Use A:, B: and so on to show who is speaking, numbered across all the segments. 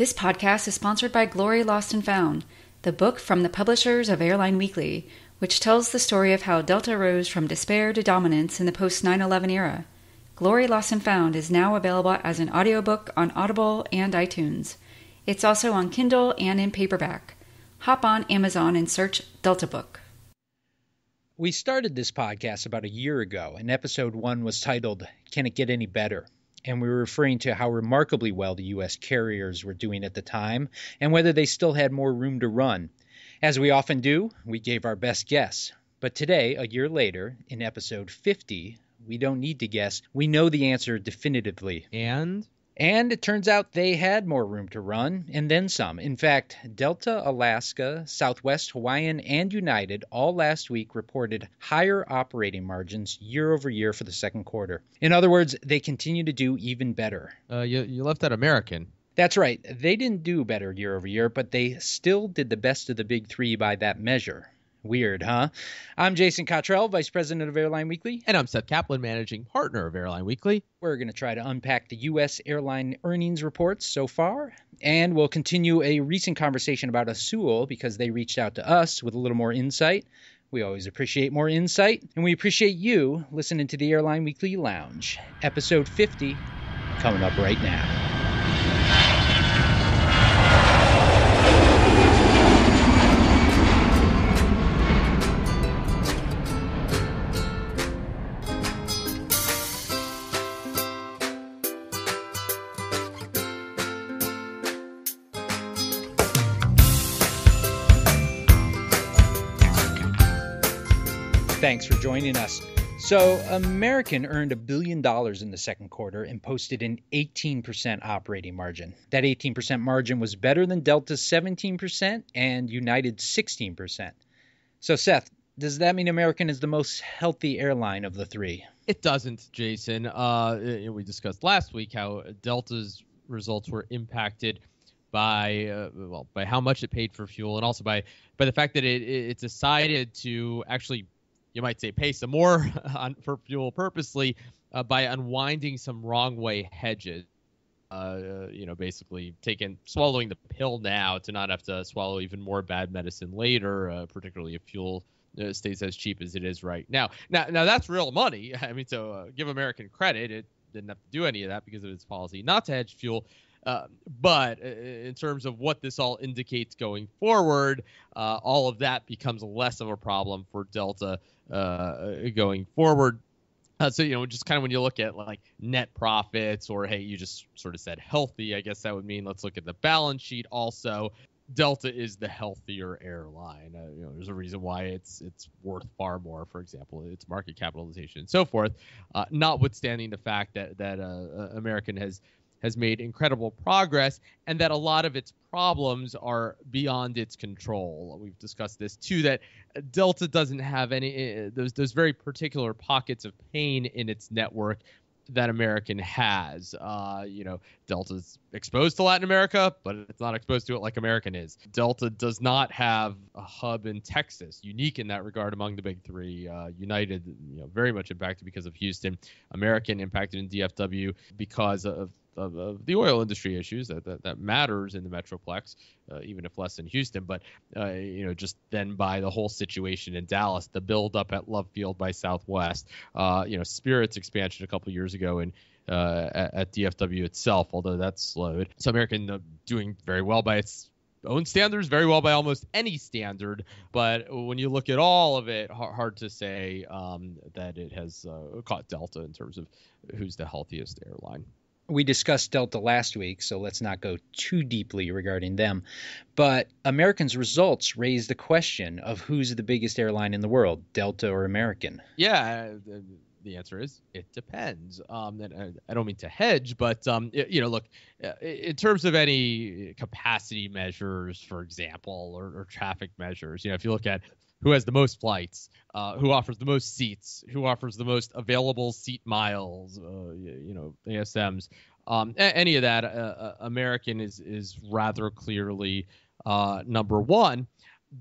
A: This podcast is sponsored by Glory Lost and Found, the book from the publishers of Airline Weekly, which tells the story of how Delta rose from despair to dominance in the post 9 11 era. Glory Lost and Found is now available as an audiobook on Audible and iTunes. It's also on Kindle and in paperback. Hop on Amazon and search Delta Book.
B: We started this podcast about a year ago, and episode one was titled, Can It Get Any Better? And we were referring to how remarkably well the U.S. carriers were doing at the time and whether they still had more room to run. As we often do, we gave our best guess. But today, a year later, in episode 50, we don't need to guess. We know the answer definitively.
C: And
B: And it turns out they had more room to run, and then some. In fact, Delta, Alaska, Southwest, Hawaiian, and United all last week reported higher operating margins year over year for the second quarter. In other words, they continue to do even better.
C: uh, you you left out American.
B: That's right, they didn't do better year over year, but they still did the best of the big three by that measure. Weird, huh? I'm Jason Cottrell, Vice President of Airline Weekly.
C: And I'm Seth Kaplan, managing partner of Airline Weekly.
B: We're going to try to unpack the U.S. airline earnings reports so far, and we'll continue a recent conversation about Azul because they reached out to us with a little more insight. We always appreciate more insight, and we appreciate you listening to the Airline Weekly Lounge, episode 50, coming up right now. Thanks for joining us. So, American earned a billion dollars in the second quarter and posted an 18% operating margin. That 18% margin was better than Delta's 17% and United's 16%. So, Seth, does that mean American is the most healthy airline of the three?
C: It doesn't, Jason. Uh, we discussed last week how Delta's results were impacted by uh, well by how much it paid for fuel and also by by the fact that it, it decided to actually you might say pay some more on, for fuel purposely uh, by unwinding some wrong way hedges. Uh, you know, basically taking swallowing the pill now to not have to swallow even more bad medicine later, uh, particularly if fuel uh, stays as cheap as it is right now. Now, now that's real money. I mean, so uh, give American credit; it didn't have to do any of that because of its policy not to hedge fuel. Uh, but uh, in terms of what this all indicates going forward, uh, all of that becomes less of a problem for Delta uh, going forward. Uh, so you know, just kind of when you look at like net profits, or hey, you just sort of said healthy. I guess that would mean let's look at the balance sheet also. Delta is the healthier airline. Uh, you know, there's a reason why it's it's worth far more. For example, its market capitalization and so forth. Uh, notwithstanding the fact that that uh, American has has made incredible progress and that a lot of its problems are beyond its control. We've discussed this too that Delta doesn't have any those those very particular pockets of pain in its network that American has. Uh, you know, Delta's exposed to Latin America, but it's not exposed to it like American is. Delta does not have a hub in Texas, unique in that regard among the big three. Uh, United, you know, very much impacted because of Houston. American impacted in DFW because of of, of, the oil industry issues that, that, that matters in the metroplex, uh, even if less in Houston. But uh, you know, just then by the whole situation in Dallas, the build up at Love Field by Southwest, uh, you know, Spirit's expansion a couple years ago and. Uh, at, at, DFW itself, although that's slowed. So American uh, doing very well by its own standards, very well by almost any standard. But when you look at all of it, hard, to say um, that it has uh, caught Delta in terms of who's the healthiest airline
B: we discussed Delta last week, so let's not go too deeply regarding them. But American's results raise the question of who's the biggest airline in the world, Delta or American?
C: Yeah, the answer is it depends. Um, and I don't mean to hedge, but um, you know, look, in terms of any capacity measures, for example, or, or traffic measures, you know, if you look at who has the most flights, uh, who offers the most seats, who offers the most available seat miles, uh, you know, ASMs, um, any of that. Uh, American is is rather clearly uh, number one,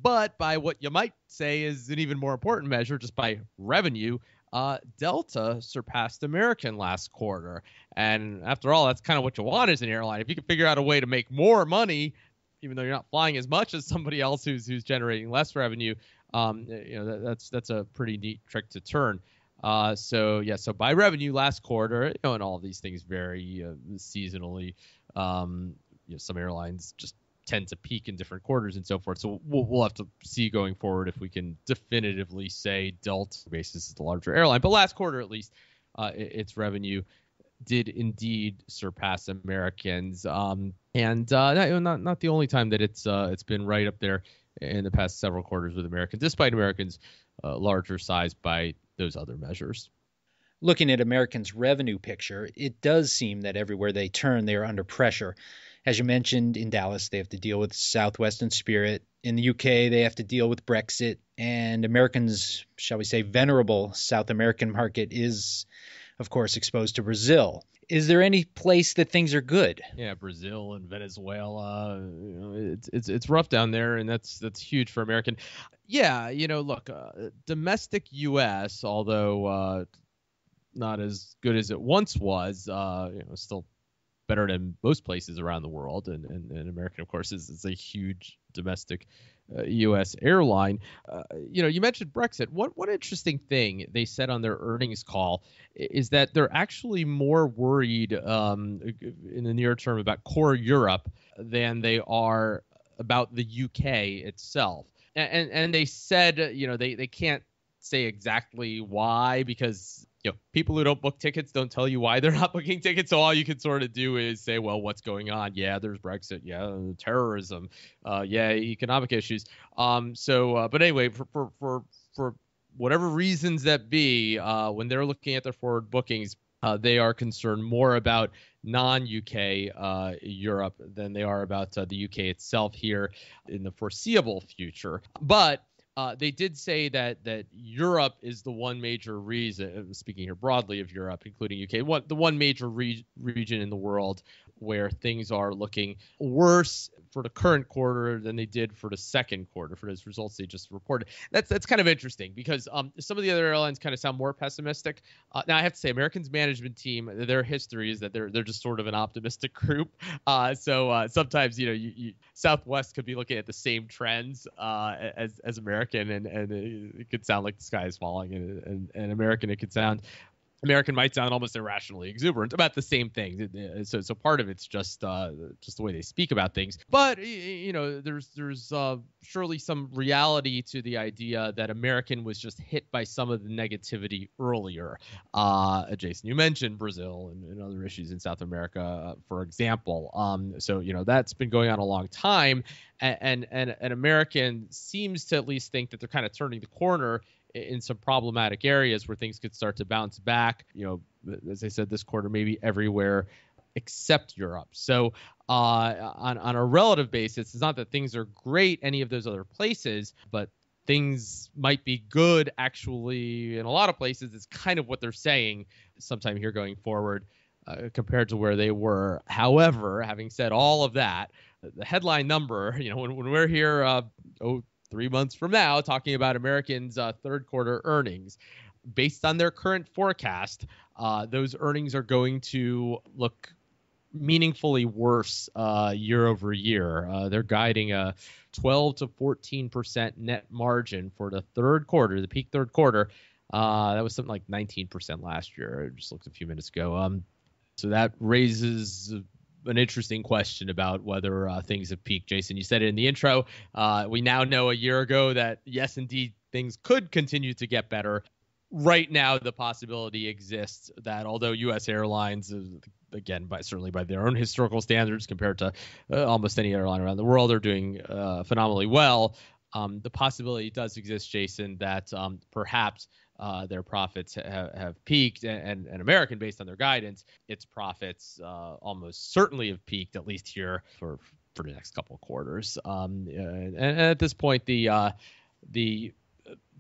C: but by what you might say is an even more important measure, just by revenue, uh, Delta surpassed American last quarter. And after all, that's kind of what you want as an airline. If you can figure out a way to make more money, even though you're not flying as much as somebody else who's who's generating less revenue, um, you know that, that's that's a pretty neat trick to turn. Uh, so yeah, so by revenue last quarter, you know, and all these things vary uh, seasonally. Um, you know, some airlines just tend to peak in different quarters and so forth. So we'll, we'll have to see going forward if we can definitively say Delta basis is the larger airline. But last quarter, at least, uh, its revenue did indeed surpass Americans. Um, and uh, not not the only time that it's uh, it's been right up there in the past several quarters with Americans, despite Americans' uh, larger size by those other measures.
B: Looking at Americans' revenue picture, it does seem that everywhere they turn, they are under pressure. As you mentioned, in Dallas, they have to deal with Southwest and Spirit. In the UK, they have to deal with Brexit. And Americans, shall we say, venerable South American market is, of course, exposed to Brazil. Is there any place that things are good?
C: Yeah, Brazil and Venezuela. You know, it's it's it's rough down there, and that's that's huge for American. Yeah, you know, look, uh, domestic U.S. Although uh, not as good as it once was, uh, you know, still better than most places around the world. And, and, and American, of course, is, is a huge domestic uh, U.S. airline. Uh, you know, you mentioned Brexit. What what interesting thing they said on their earnings call is that they're actually more worried um, in the near term about core Europe than they are about the UK itself. And, and, and they said, you know, they, they can't say exactly why because you know, people who don't book tickets don't tell you why they're not booking tickets. So all you can sort of do is say, well, what's going on? Yeah, there's Brexit. Yeah, terrorism. Uh, yeah, economic issues. Um, so, uh, but anyway, for, for, for, for whatever reasons that be, uh, when they're looking at their forward bookings, uh, they are concerned more about non-UK uh, Europe than they are about uh, the UK itself here in the foreseeable future. But uh, they did say that that Europe is the one major reason. Uh, speaking here broadly of Europe, including UK, what the one major re- region in the world where things are looking worse for the current quarter than they did for the second quarter for those results they just reported. That's that's kind of interesting because um, some of the other airlines kind of sound more pessimistic. Uh, now I have to say, American's management team, their history is that they're they're just sort of an optimistic group. Uh, so uh, sometimes you know you, you, Southwest could be looking at the same trends uh, as as American, and and it could sound like the sky is falling, and and, and American it could sound American might sound almost irrationally exuberant about the same thing. So, so part of it's just uh, just the way they speak about things. But you know, there's there's uh, surely some reality to the idea that American was just hit by some of the negativity earlier. Uh, Jason, you mentioned Brazil and, and other issues in South America, uh, for example. Um, so you know that's been going on a long time, and and, and an American seems to at least think that they're kind of turning the corner in some problematic areas where things could start to bounce back. You know, as I said, this quarter maybe everywhere except Europe. So uh, on on a relative basis, it's not that things are great any of those other places, but things might be good actually in a lot of places. It's kind of what they're saying sometime here going forward. Uh, compared to where they were. However, having said all of that, the headline number, you know, when, when we're here, uh, oh, three months from now talking about Americans' uh, third quarter earnings. Based on their current forecast, uh, those earnings are going to look meaningfully worse uh, year over year. Uh, they're guiding a 12 to 14 percent net margin for the third quarter, the peak third quarter. Uh, that was something like 19 percent last year. I just looked a few minutes ago. Um, so that raises an interesting question about whether uh, things have peaked. Jason, you said it in the intro. Uh, we now know a year ago that yes, indeed, things could continue to get better. Right now, the possibility exists that although U.S. airlines, again, by certainly by their own historical standards compared to uh, almost any airline around the world, are doing uh, phenomenally well. Um, the possibility does exist, Jason, that um, perhaps uh, their profits ha- have peaked, and, and, American, based on their guidance, its profits uh, almost certainly have peaked, at least here for for the next couple of quarters. Um, and, and, at this point, the uh, the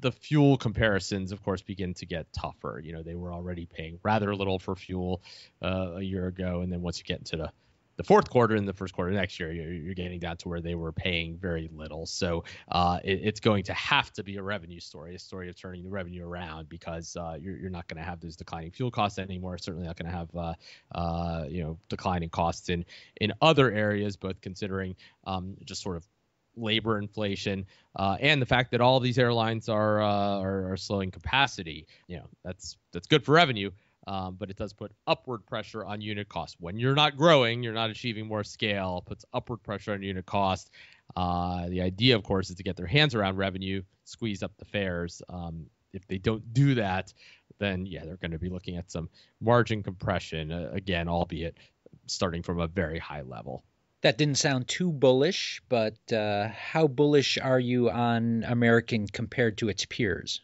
C: the fuel comparisons, of course, begin to get tougher. You know, they were already paying rather little for fuel uh, a year ago, and then once you get into the the fourth quarter and the first quarter next year, you're, you're getting down to where they were paying very little. So uh, it, it's going to have to be a revenue story, a story of turning the revenue around because uh, you're, you're not going to have those declining fuel costs anymore. Certainly not going to have uh, uh, you know declining costs in in other areas, both considering um, just sort of labor inflation uh, and the fact that all these airlines are, uh, are, are slowing capacity. You know that's that's good for revenue um, but it does put upward pressure on unit cost. When you're not growing, you're not achieving more scale, puts upward pressure on unit cost. Uh, the idea, of course, is to get their hands around revenue, squeeze up the fares. Um, if they don't do that, then yeah, they're going to be looking at some margin compression uh, again, albeit starting from a very high level.
B: That didn't sound too bullish, but uh, how bullish are you on American compared to its peers?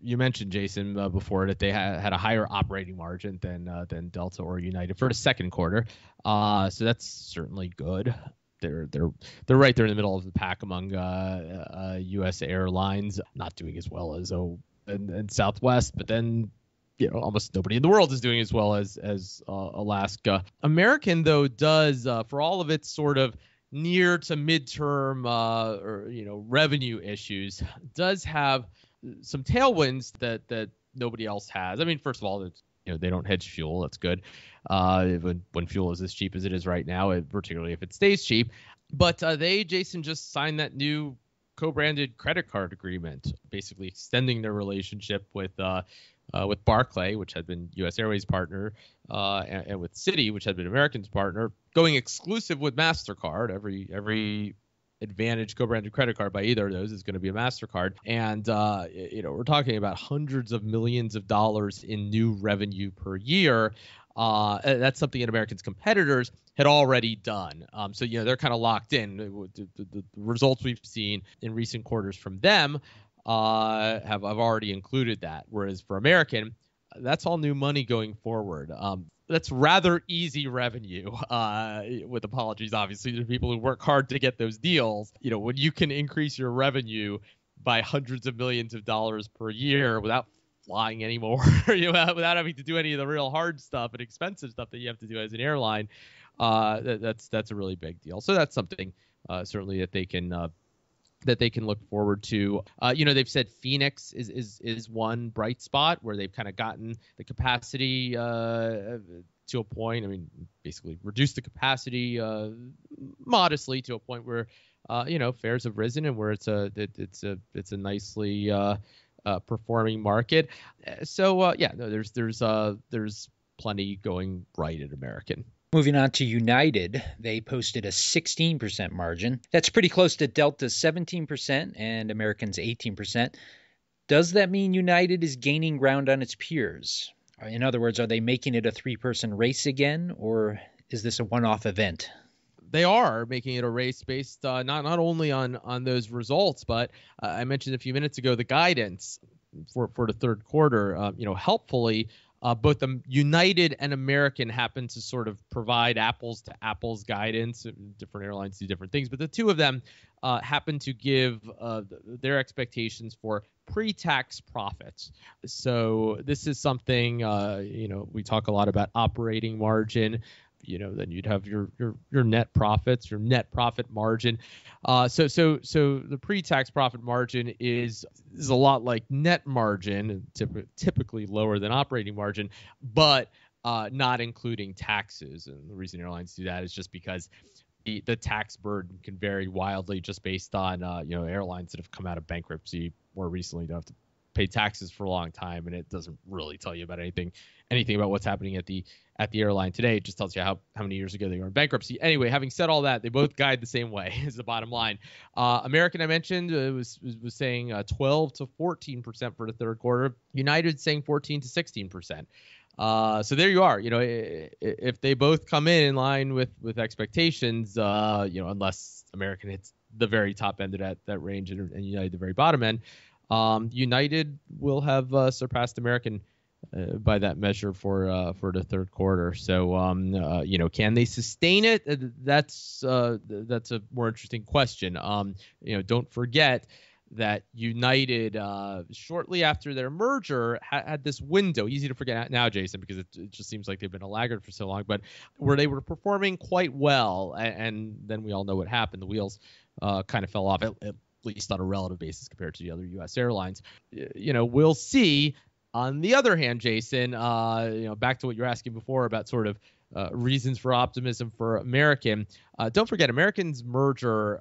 C: You mentioned Jason uh, before that they ha- had a higher operating margin than uh, than Delta or United for the second quarter. Uh, so that's certainly good. They're they're they're right there in the middle of the pack among U.S. Uh, uh, airlines, not doing as well as oh and, and, Southwest, but then you know almost nobody in the world is doing as well as as uh, Alaska. American though does for all of its sort of near to midterm or you know revenue issues does have some tailwinds that that nobody else has. I mean, first of all, it's you know they don't hedge fuel. That's good. Uh, when when fuel is as cheap as it is right now, it, particularly if it stays cheap. But uh, they, Jason, just signed that new co-branded credit card agreement, basically extending their relationship with uh, uh, with Barclay, which had been U.S. Airways partner, uh, and, and, with Citi, which had been American's partner, going exclusive with Mastercard. Every every AAdvantage co-branded credit card by either of those is going to be a Mastercard, and uh, you know we're talking about hundreds of millions of dollars in new revenue per year. Uh, that's something that Americans' competitors had already done. Um, so you know they're kind of locked in. The, the, the, results we've seen in recent quarters from them uh, have, have already included that. Whereas for American, that's all new money going forward. Um, that's rather easy revenue. Uh, with apologies, obviously, to people who work hard to get those deals. You know, when you can increase your revenue by hundreds of millions of dollars per year without flying anymore, you know, without having to do any of the real hard stuff and expensive stuff that you have to do as an airline, uh, that, that's that's a really big deal. So that's something uh, certainly that they can uh, that they can look forward to. Uh, you know, they've said Phoenix is is is one bright spot where they've kind of gotten the capacity uh, to a point. I mean, basically reduced the capacity uh, modestly to a point where uh, you know fares have risen and where it's a it, it's a it's a nicely uh, uh, performing market. So yeah, no, there's there's there's plenty going right at American.
B: Moving on to United, they posted a 16% margin. That's pretty close to Delta's 17% and American's 18%. Does that mean United is gaining ground on its peers? In other words, are they making it a three person race again, or is this a one off event?
C: They are making it a race based uh, not not only on on those results, but uh, I mentioned a few minutes ago the guidance for for the third quarter. Uh, you know, helpfully uh, both the United and American happen to sort of provide apples to apples guidance. Different airlines do different things, but the two of them uh, happen to give uh, their expectations for pre-tax profits. So this is something uh, you know we talk a lot about operating margin you know then you'd have your your your net profits your net profit margin. Uh, so so so the pre-tax profit margin is is a lot like net margin typ- typically lower than operating margin but uh, not including taxes. And the reason airlines do that is just because the, the tax burden can vary wildly just based on uh, you know airlines that have come out of bankruptcy more recently don't have to pay taxes for a long time and it doesn't really tell you about anything anything about what's happening at the at the airline today. It just tells you how, how many years ago they were in bankruptcy. Anyway, having said all that, they both guide the same way. Is the bottom line. Uh, American, I mentioned, uh, was, was, was saying uh, 12 to 14 percent for the third quarter. United saying 14 to 16 percent. Uh, so there you are. You know, if they both come in in line with with expectations, uh, you know, unless American hits the very top end of that that range and, and United the very bottom end, um, United will have uh, surpassed American uh, by that measure for uh, for the third quarter. So um, uh, you know, can they sustain it? Uh, that's uh, that's a more interesting question. Um, you know, don't forget that United, shortly after their merger, ha- had this window. Easy to forget now, Jason, because it, it, just seems like they've been a laggard for so long. But where they were performing quite well, and, and then we all know what happened. The wheels uh, kind of fell off, least on a relative basis compared to the other U.S. airlines. You know, we'll see. On the other hand, Jason, uh, you know, back to what you were asking before about sort of uh, reasons for optimism for American. Uh, don't forget, American's merger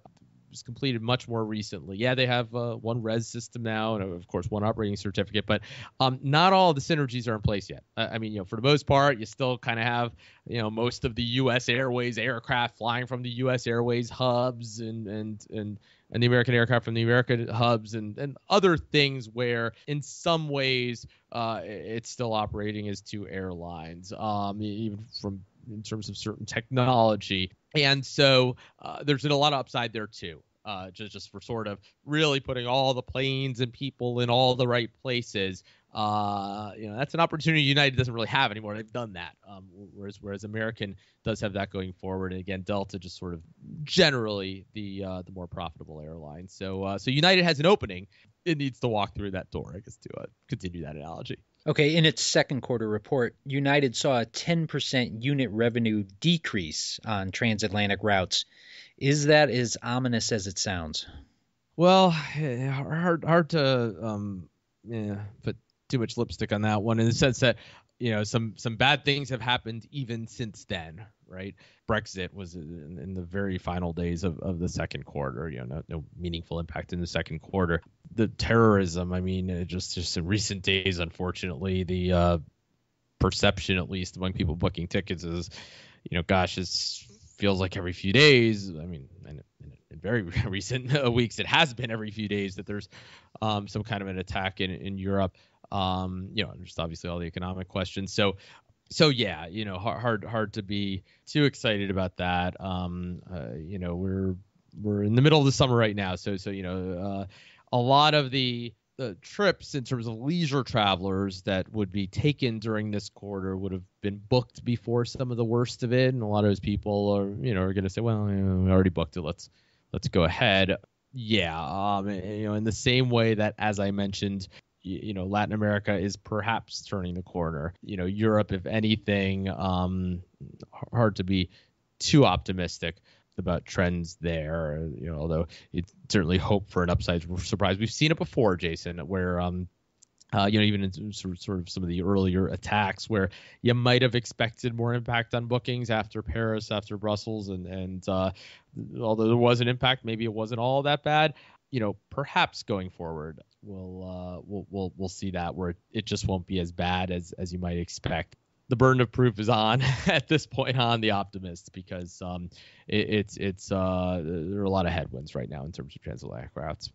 C: was completed much more recently. Yeah, they have uh, one res system now, and of course one operating certificate, but um, not all the synergies are in place yet. I mean, you know, for the most part, you still kind of have, you know, most of the U.S. Airways aircraft flying from the U.S. Airways hubs and and and and the American aircraft from the American hubs and, and other things where in some ways uh, it's still operating as two airlines, um, even from in terms of certain technology. And so uh, there's been a lot of upside there too. Uh, just, just for sort of really putting all the planes and people in all the right places. Uh, you know, that's an opportunity United doesn't really have anymore. They've done that. Um, whereas, whereas American does have that going forward. And again, Delta just sort of generally the uh, the more profitable airline. So, uh, so United has an opening. It needs to walk through that door, I guess, to uh, continue that analogy.
B: Okay, in its second quarter report, United saw a 10% unit revenue decrease on transatlantic routes. Is that as ominous as it sounds?
C: Well, hard hard to um, yeah, put too much lipstick on that one in the sense that you know some some bad things have happened even since then right? Brexit was in, in, the very final days of, of the second quarter you know no, no meaningful impact in the second quarter. The terrorism i mean just just in recent days unfortunately the uh, perception at least among people booking tickets is you know gosh it feels like every few days. I mean in, in very recent weeks it has been every few days that there's um, some kind of an attack in, in europe. Um, you know, just obviously all the economic questions. So, so yeah, you know, hard, hard, hard to be too excited about that. Um, uh, you know, we're we're in the middle of the summer right now, so so you know, uh, a lot of the the trips in terms of leisure travelers that would be taken during this quarter would have been booked before some of the worst of it, and a lot of those people are you know are going to say, well, you know, we already booked it. Let's let's go ahead. Yeah, um, you know, in the same way that as I mentioned, you know Latin America is perhaps turning the corner. You know Europe, if anything, um, hard to be too optimistic about trends there. You know, although it's certainly hope for an upside surprise. We've seen it before, Jason, where um, uh, you know, even in sort of, sort of some of the earlier attacks where you might have expected more impact on bookings after Paris, after Brussels, and and uh, although there was an impact, maybe it wasn't all that bad you know, perhaps going forward, we'll uh, we'll we'll we'll see that where it just won't be as bad as as you might expect. The burden of proof is on at this point on the optimists because um, it, it's it's uh, there are a lot of headwinds right now in terms of transatlantic routes.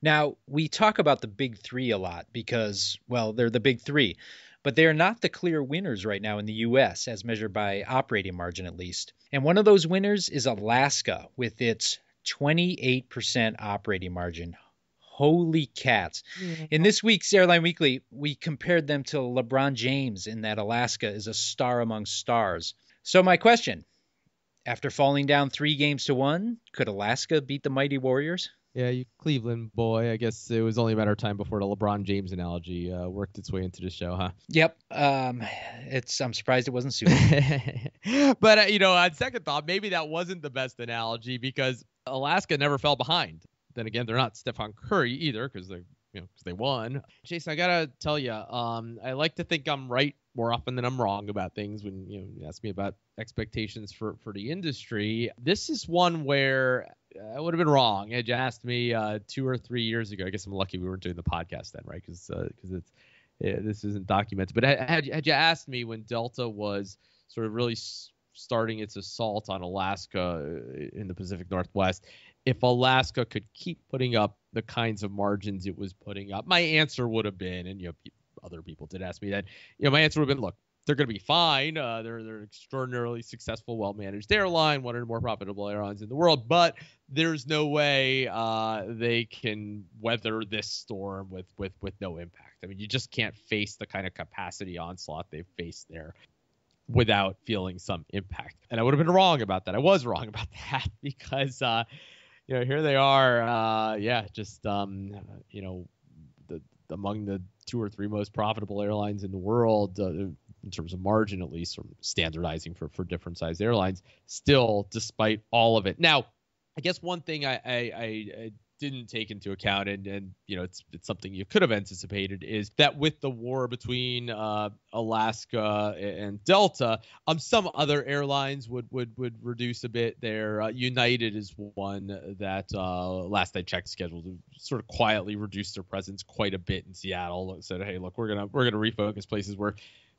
B: Now we talk about the big three a lot because well they're the big three, but they are not the clear winners right now in the U.S. as measured by operating margin at least. And one of those winners is Alaska with its 28% operating margin. Holy cats. In this week's Airline Weekly, we compared them to LeBron James in that Alaska is a star among stars. So, my question after falling down three games to one, could Alaska beat the Mighty Warriors?
C: Yeah, you Cleveland boy. I guess it was only a matter of time before the LeBron James analogy uh, worked its way into the show, huh?
B: Yep. Um, it's. I'm surprised it wasn't soon.
C: but uh, you know, on second thought, maybe that wasn't the best analogy because Alaska never fell behind. Then again, they're not Stephen Curry either because they you know because they won. Jason, I gotta tell you, um, I like to think I'm right more often than I'm wrong about things. When you know you ask me about expectations for for the industry, this is one where I would have been wrong had you asked me uh, two or three years ago. I guess I'm lucky we weren't doing the podcast then, right? Because because uh, it's yeah, this isn't documented. But had had you asked me when Delta was sort of really starting its assault on Alaska uh, in the Pacific Northwest, if Alaska could keep putting up the kinds of margins it was putting up, my answer would have been, and you know, other people did ask me that, you know, my answer would have been, look, they're going to be fine. Uh, they're they're extraordinarily successful, well managed airline, one of the more profitable airlines in the world. But there's no way uh, they can weather this storm with with with no impact. I mean, you just can't face the kind of capacity onslaught they've faced there without feeling some impact. And I would have been wrong about that. I was wrong about that because, uh, you know, here they are. Uh, yeah, just um, you know, the, among the two or three most profitable airlines in the world. Uh, in terms of margin, at least, standardizing for, for different sized airlines, still, despite all of it. Now, I guess one thing I, I, I didn't take into account, and, and you know, it's, it's something you could have anticipated, is that with the war between uh, Alaska and Delta, um, some other airlines would would would reduce a bit. There, uh, United is one that uh, last I checked, scheduled to sort of quietly reduce their presence quite a bit in Seattle. And said, hey, look, we're gonna we're gonna refocus places where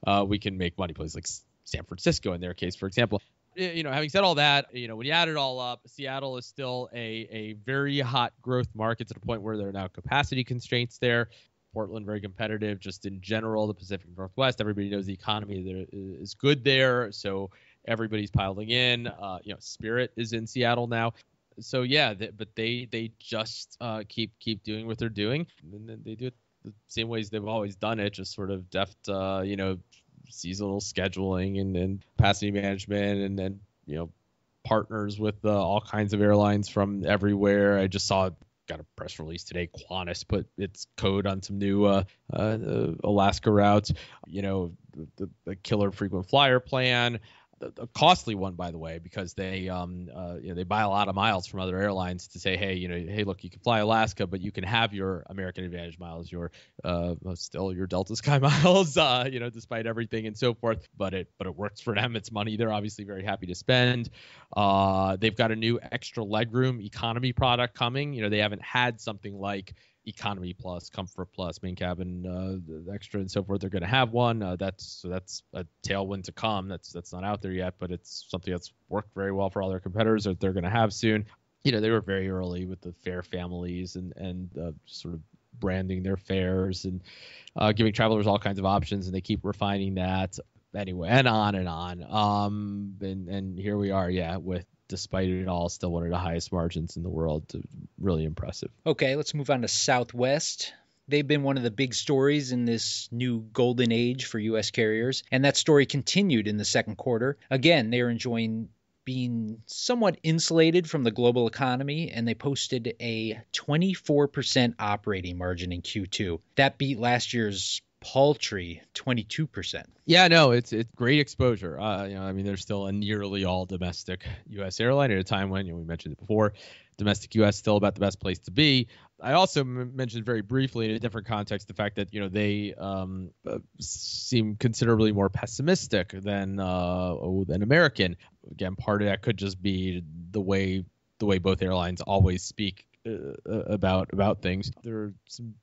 C: uh, we can make money, places like San Francisco in their case, for example you know, having said all that, you know, when you add it all up, Seattle is still a, a very hot growth market to the point where there are now capacity constraints there. Portland very competitive just in general. The Pacific Northwest, everybody knows the economy there is good there, so everybody's piling in. Uh, you know, Spirit is in Seattle now, so yeah, they, but they they just uh, keep keep doing what they're doing, and then they do it the same ways they've always done it, just sort of deft, uh, you know, seasonal scheduling and, and capacity management and then you know partners with uh, all kinds of airlines from everywhere. I just saw got a press release today. Qantas put its code on some new uh, uh, Alaska routes. You know, the, the killer frequent flyer plan a costly one, by the way, because they um uh, you know they buy a lot of miles from other airlines to say, hey, you know, hey, look, you can fly Alaska, but you can have your American AAdvantage miles, your uh still your Delta Sky miles, uh, you know, despite everything and so forth. But it but it works for them. It's money they're obviously very happy to spend. Uh, they've got a new extra legroom economy product coming. You know, they haven't had something like economy plus, comfort plus, main cabin uh, extra, and so forth. They're going to have one. Uh, that's so that's a tailwind to come. That's that's not out there yet, but it's something that's worked very well for all their competitors that they're going to have soon. You know, they were very early with the fare families and and uh, sort of branding their fares and uh, giving travelers all kinds of options, and they keep refining that anyway, and on and on. Um, and and here we are, yeah, with despite it all, still one of the highest margins in the world. Really impressive.
B: Okay, let's move on to Southwest. They've been one of the big stories in this new golden age for U.S. carriers, and that story continued in the second quarter. Again, they are enjoying being somewhat insulated from the global economy, and they posted a 24% operating margin in Q2. That beat last year's paltry 22%.
C: Yeah, no, it's it's great exposure. Uh, you know, I mean, there's still a nearly all domestic U.S. airline at a time when you know, we mentioned it before. Domestic U.S. still about the best place to be. I also m- mentioned very briefly in a different context the fact that you know they um, uh, seem considerably more pessimistic than uh, than American. Again, part of that could just be the way the way both airlines always speak uh, uh about about things. There are some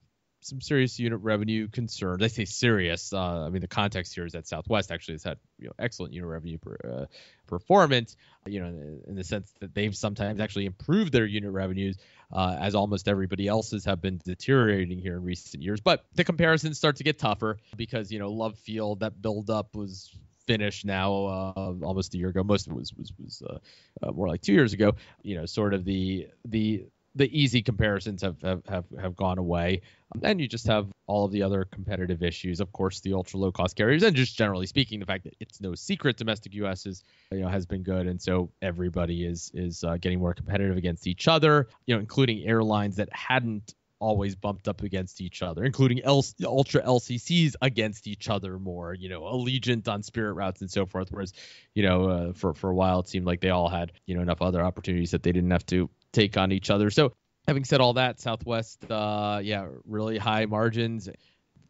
C: some serious unit revenue concerns. I say serious. Uh, I mean, the context here is that Southwest actually has had you know, excellent unit revenue per, uh, performance. You know, in, the sense that they've sometimes actually improved their unit revenues, uh, as almost everybody else's have been deteriorating here in recent years. But the comparisons start to get tougher because you know Love Field that buildup was finished now uh, almost a year ago. Most of it was was was uh, uh, more like two years ago. You know, sort of the the the easy comparisons have, have, have, have gone away. And you just have all of the other competitive issues, of course, the ultra low cost carriers, and just generally speaking, the fact that it's no secret domestic U.S. is you know has been good, and so everybody is is uh, getting more competitive against each other, you know, including airlines that hadn't always bumped up against each other, including L- ultra LCCs against each other more, you know, Allegiant on Spirit routes and so forth. Whereas, you know, uh, for for a while it seemed like they all had you know enough other opportunities that they didn't have to take on each other. So having said all that, Southwest, uh, yeah, really high margins.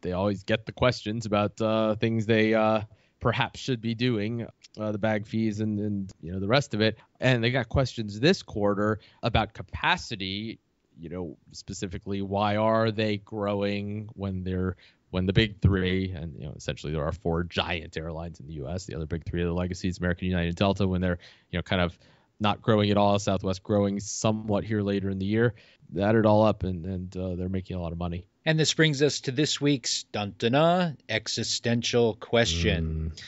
C: They always get the questions about uh, things they uh, perhaps should be doing, uh, the bag fees and, and you know the rest of it. And they got questions this quarter about capacity. You know, specifically, why are they growing when they're when the big three, and you know, essentially there are four giant airlines in the U.S. The other big three are the legacies, American, United, Delta. When they're you know kind of not growing at all. Southwest growing somewhat here later in the year. Add it all up, and, and uh, they're making a lot of money.
B: And this brings us to this week's dun dun existential question. Mm.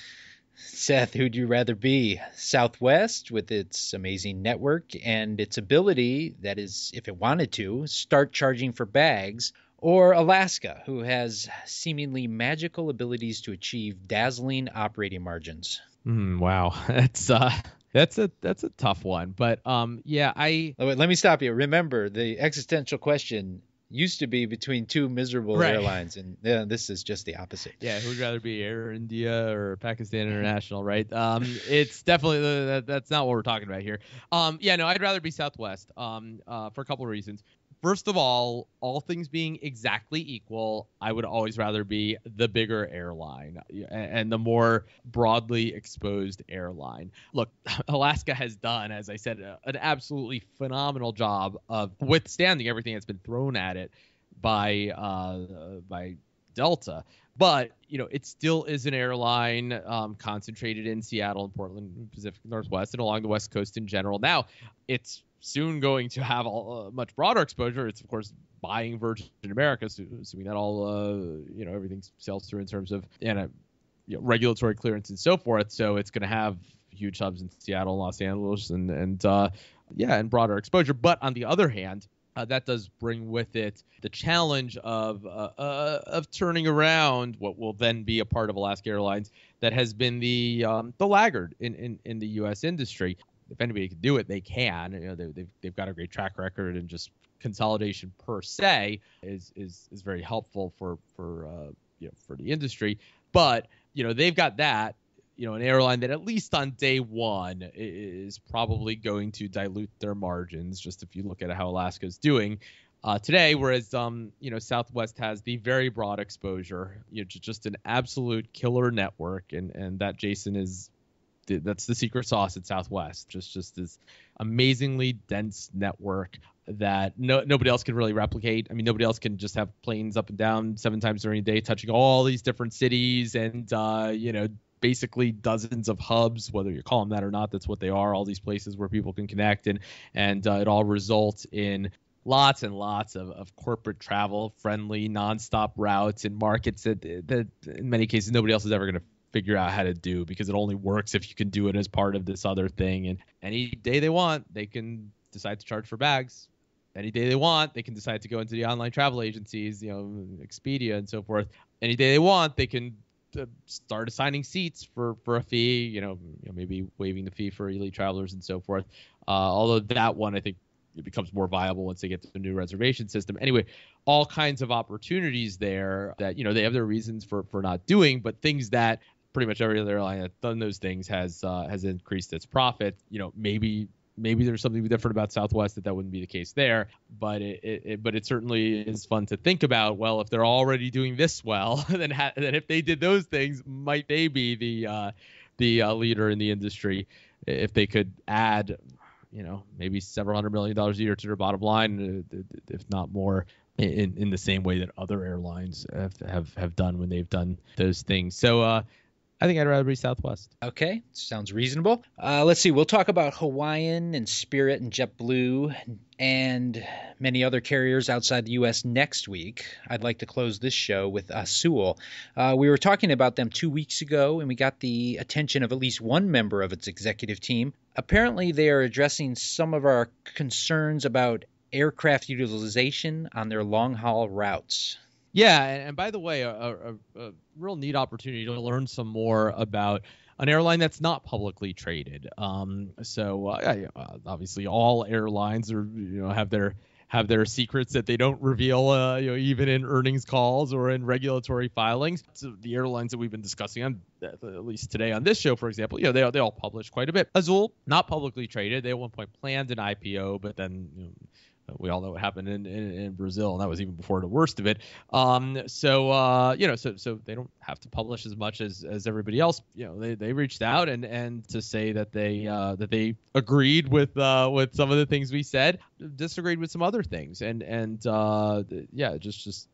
B: Seth, who'd you rather be? Southwest, with its amazing network and its ability, that is, if it wanted to, start charging for bags, or Alaska, who has seemingly magical abilities to achieve dazzling operating margins?
C: Mm, wow, that's uh, That's a that's a tough one, but um, yeah, I.
B: Oh, wait, let me stop you. Remember, the existential question used to be between two miserable right. airlines, and yeah, this is just the opposite.
C: Yeah, who'd rather be Air India or Pakistan International, right? Um, it's definitely that, that's not what we're talking about here. Um, yeah, no, I'd rather be Southwest. Um, uh, for a couple of reasons first of all, all things being exactly equal, I would always rather be the bigger airline and the more broadly exposed airline. Look, Alaska has done, as I said, an absolutely phenomenal job of withstanding everything that's been thrown at it by uh, by Delta. But you know, it still is an airline um, concentrated in Seattle and Portland, Pacific Northwest, and along the West Coast in general. Now, it's soon going to have a, much broader exposure. It's of course buying Virgin America, so, assuming that all uh, you know everything sells through in terms of and a, you know, regulatory clearance and so forth. So it's going to have huge hubs in Seattle, Los Angeles, and and uh, yeah, and broader exposure. But on the other hand, uh, that does bring with it the challenge of uh, uh, of turning around what will then be a part of Alaska Airlines that has been the um, the laggard in, in, in the U.S. industry if anybody can do it, they can. You know, they, they've, they've got a great track record, and just consolidation per se is is is very helpful for for uh, you know for the industry. But you know, they've got that. You know, an airline that at least on day one is probably going to dilute their margins. Just if you look at how Alaska's doing. Uh, today, whereas um, you know Southwest has the very broad exposure, you know, just an absolute killer network, and and that Jason is that's the secret sauce at Southwest. Just just this amazingly dense network that no nobody else can really replicate. I mean, nobody else can just have planes up and down seven times during the day, touching all these different cities, and uh, you know, basically dozens of hubs, whether you call them that or not. That's what they are. All these places where people can connect, and and uh, it all results in lots and lots of, of corporate travel friendly nonstop routes and markets that, that in many cases nobody else is ever going to figure out how to do because it only works if you can do it as part of this other thing. And any day they want, they can decide to charge for bags. Any day they want, they can decide to go into the online travel agencies, you know, Expedia and so forth. Any day they want, they can uh, start assigning seats for for a fee. You know, you know, maybe waiving the fee for elite travelers and so forth. Uh, although that one, I think it becomes more viable once they get to the new reservation system. Anyway, all kinds of opportunities there that you know they have their reasons for for not doing, but things that pretty much every other airline that's done those things has uh, has increased its profit. You know, maybe maybe there's something different about Southwest that that wouldn't be the case there, but it, it, it but it certainly is fun to think about. Well, if they're already doing this well, then ha- then if they did those things, might they be the uh, the uh, leader in the industry if they could add, you know, maybe several hundred million dollars a year to their bottom line, uh, if not more. In, in the same way that other airlines have, have, have done when they've done those things. So uh, I think I'd rather be Southwest.
B: Okay, sounds reasonable. Uh, let's see. We'll talk about Hawaiian and Spirit and JetBlue and many other carriers outside the U.S. next week. I'd like to close this show with Azul. Uh, we were talking about them two weeks ago, and we got the attention of at least one member of its executive team. Apparently, they are addressing some of our concerns about aircraft utilization on their long haul routes.
C: Yeah, and, by the way, a, a, a, real neat opportunity to learn some more about an airline that's not publicly traded. Um, so uh, uh, obviously, all airlines are you know have their have their secrets that they don't reveal, uh, you know, even in earnings calls or in regulatory filings. So the airlines that we've been discussing on at least today on this show, for example, you know, they they all publish quite a bit. Azul, not publicly traded, they at one point planned an IPO, but then you know, we all know what happened in, in, in, Brazil, and that was even before the worst of it. Um, so uh, you know, so so they don't have to publish as much as, as everybody else. You know, they, they reached out and, and to say that they uh, that they agreed with uh, with some of the things we said, disagreed with some other things, and and uh, yeah, just just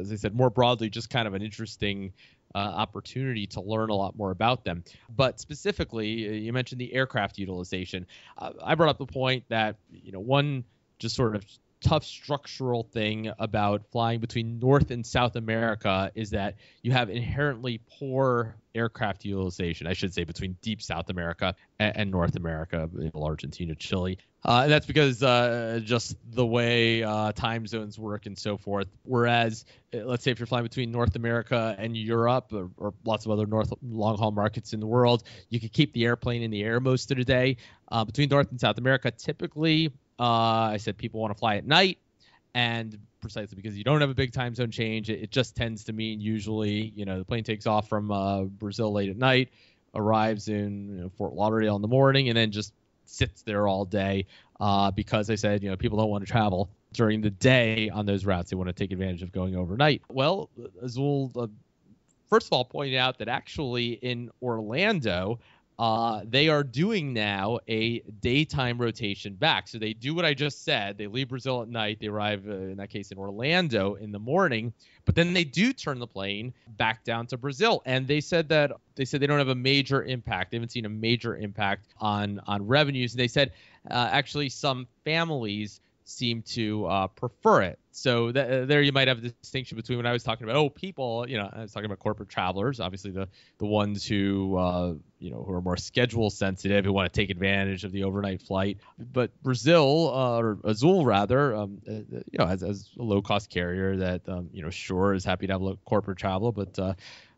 C: as I said, more broadly, just kind of an interesting. Uh, opportunity to learn a lot more about them. But specifically, uh, you mentioned the aircraft utilization. I brought up the point that you know one just sort of tough structural thing about flying between North and South America is that you have inherently poor aircraft utilization, I should say, between deep South America and, North America, Argentina, Chile. Uh, and that's because uh, just the way uh, time zones work and so forth. Whereas, uh, let's say if you're flying between North America and Europe or, or lots of other North long haul markets in the world, you could keep the airplane in the air most of the day. Uh, between North and South America, typically uh, I said people want to fly at night, and precisely because you don't have a big time zone change, it, it just tends to mean usually, you know, the plane takes off from uh, Brazil late at night, arrives in you know, Fort Lauderdale in the morning, and then just sits there all day. Uh, because I said, you know, people don't want to travel during the day on those routes; they want to take advantage of going overnight. Well, Azul, uh, first of all, pointed out that actually in Orlando, uh, they are doing now a daytime rotation back. So they do what I just said. They leave Brazil at night. They arrive, uh, in that case, in Orlando in the morning. But then they do turn the plane back down to Brazil. And they said that they said they don't have a major impact. They haven't seen a major impact on on revenues. And they said uh, actually some families seem to uh, prefer it. So th- uh, there you might have a distinction between when I was talking about oh people, you know, I was talking about corporate travelers, obviously the the ones who uh, you know who are more schedule sensitive, who want to take advantage of the overnight flight. But Brazil uh, or Azul rather, um, uh, you know, as, as a low cost carrier that um, you know sure is happy to have a corporate travel, but uh,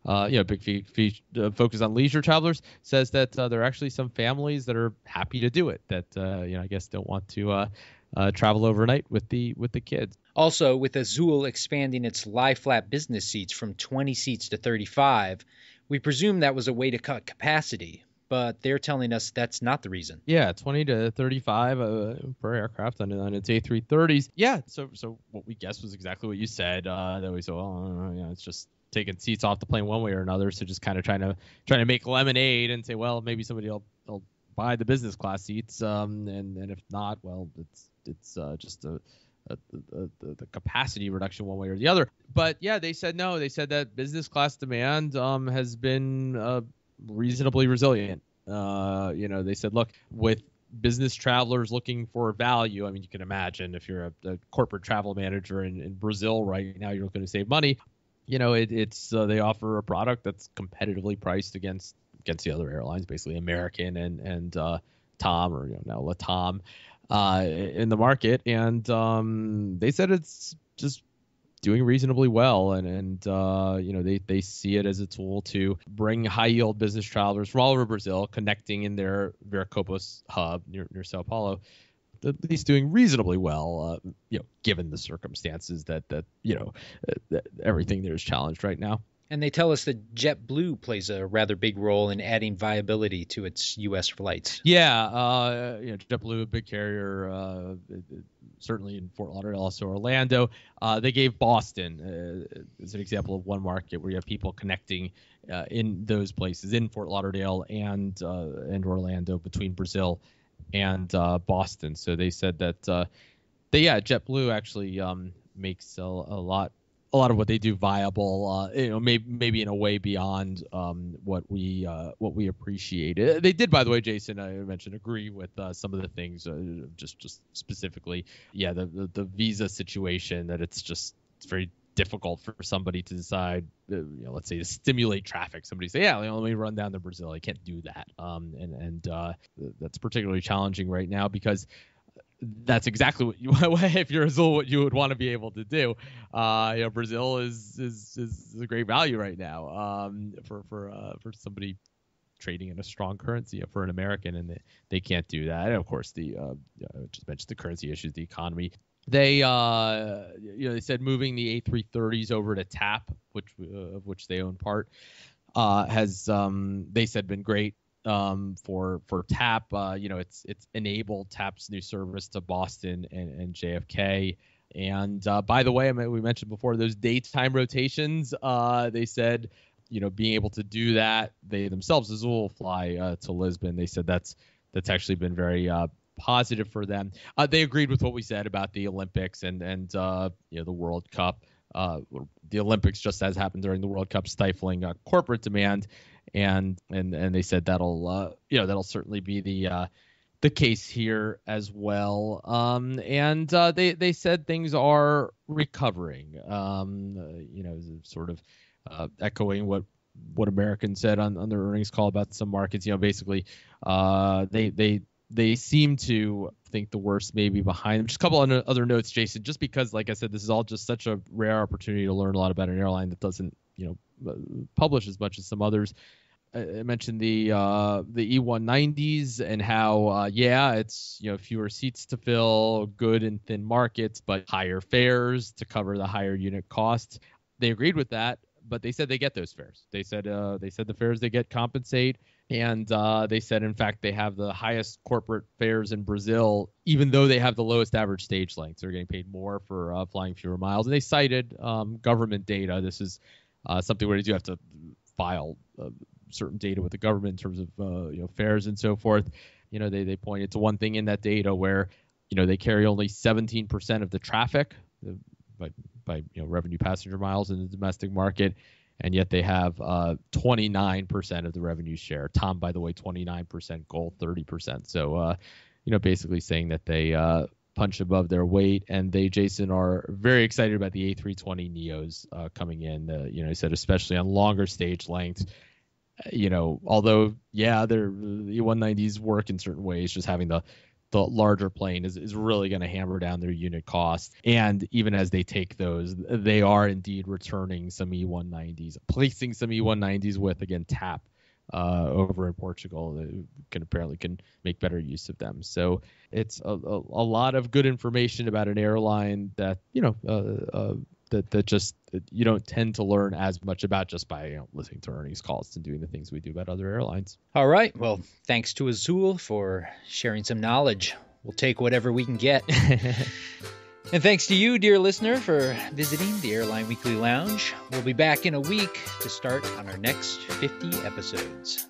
C: uh, you know, big fee, fee, uh, focus on leisure travelers, says that uh, there are actually some families that are happy to do it. That you know, I guess don't want to uh, uh, travel overnight with the with the kids.
B: Also, with Azul expanding its lie flat business seats from 20 seats to 35, we presume that was a way to cut capacity. But they're telling us that's not the reason.
C: Yeah, 20 to 35 uh, per aircraft on, on its A330s. Yeah, so so what we guessed was exactly what you said. Uh, that we said, well, you know, it's just taking seats off the plane one way or another. So just kind of trying to trying to make lemonade and say, well, maybe somebody will, will buy the business class seats, um, and and if not, well, it's it's uh, just a, a, a, a, the capacity reduction one way or the other. But yeah, they said no. They said that business class demand um, has been uh, reasonably resilient. Uh, you know, they said, look, with business travelers looking for value. I mean, you can imagine if you're a, a corporate travel manager in, in, Brazil right now, you're looking to save money. You know, it, it's uh, they offer a product that's competitively priced against against the other airlines, basically American and and uh, TAM or you know now Latam uh, in the market, and um, they said it's just doing reasonably well, and and uh, you know they they see it as a tool to bring high yield business travelers from all over Brazil, connecting in their Viracopos hub near near Sao Paulo. At least doing reasonably well, uh, you know, given the circumstances that that you know that everything there is challenged right now.
B: And they tell us that JetBlue plays a rather big role in adding viability to its U.S. flights.
C: Yeah, uh, you know, JetBlue, a big carrier, uh, certainly in Fort Lauderdale, also Orlando. Uh, they gave Boston uh, as an example of one market where you have people connecting uh, in those places, in Fort Lauderdale and uh, and Orlando, between Brazil and Boston. So they said that, they, yeah, JetBlue actually um, makes a, a lot a lot of what they do viable, uh, you know, maybe maybe in a way beyond um, what we uh, what we appreciate. Uh, they did, by the way, Jason. I mentioned agree with uh, some of the things, uh, just just specifically, yeah, the, the, the visa situation that it's just it's very difficult for somebody to decide, uh, you know, let's say to stimulate traffic. Somebody say, yeah, let me run down to Brazil. I can't do that, um, and and that's particularly challenging right now because that's exactly what you if you're Azul what you would want to be able to do. Uh, you know, Brazil is is is a great value right now um, for for uh, for somebody trading in a strong currency for an American, and they, they can't do that. And of course, the uh, just mentioned the currency issues, the economy. They uh, you know they said moving the A330s over to TAP, which uh, of which they own part, uh, has um, they said been great um, for for TAP. Uh, you know, it's it's enabled TAP's new service to Boston and, and JFK. And uh, by the way, I mean, we mentioned before those daytime rotations. Uh, they said, you know, being able to do that, they themselves Azul fly uh, to Lisbon. They said that's that's actually been very uh, positive for them. Uh, they agreed with what we said about the Olympics and and uh, you know the World Cup. Uh, the Olympics, just as happened during the World Cup, stifling uh, corporate demand, and and and they said that'll uh, you know that'll certainly be the uh, the case here as well. Um, and uh, they they said things are recovering. Um, uh, you know, sort of uh, echoing what what American said on, on their earnings call about some markets. You know, basically, uh, they they they seem to think the worst may be behind them. Just a couple other notes, Jason. Just because, like I said, this is all just such a rare opportunity to learn a lot about an airline that doesn't, you know, uh, publish as much as some others. I mentioned the uh, the E190s and how uh, yeah, it's you know fewer seats to fill, good and thin markets, but higher fares to cover the higher unit costs. They agreed with that, but they said they get those fares. They said uh, they said the fares they get compensate, and uh, they said in fact they have the highest corporate fares in Brazil, even though they have the lowest average stage length. They're getting paid more for uh, flying fewer miles, and they cited um, government data. This is uh, something where you do have to file uh, certain data with the government in terms of uh, you know fares and so forth. You know, they they pointed to one thing in that data where you know they carry only 17% of the traffic uh, by by you know revenue passenger miles in the domestic market, and yet they have uh, 29% of the revenue share. TAM, by the way, 29%, Gol, 30%. So uh, you know, basically saying that they uh, punch above their weight, and they, Jason, are very excited about the A320 Neos uh, coming in. Uh, you know, he said especially on longer stage lengths you know, although yeah, the 190s work in certain ways, just having the the larger plane is, is really going to hammer down their unit cost. And even as they take those, they are indeed returning some E190s, placing some E190s with again TAP uh, over in Portugal that can apparently can make better use of them. So it's a, a, a lot of good information about an airline that you know uh, uh, that that just you don't tend to learn as much about just by you know, listening to earnings calls and doing the things we do about other airlines.
B: All right. Well, thanks to Azul for sharing some knowledge. We'll take whatever we can get. and thanks to you, dear listener, for visiting the Airline Weekly Lounge. We'll be back in a week to start on our next 50 episodes.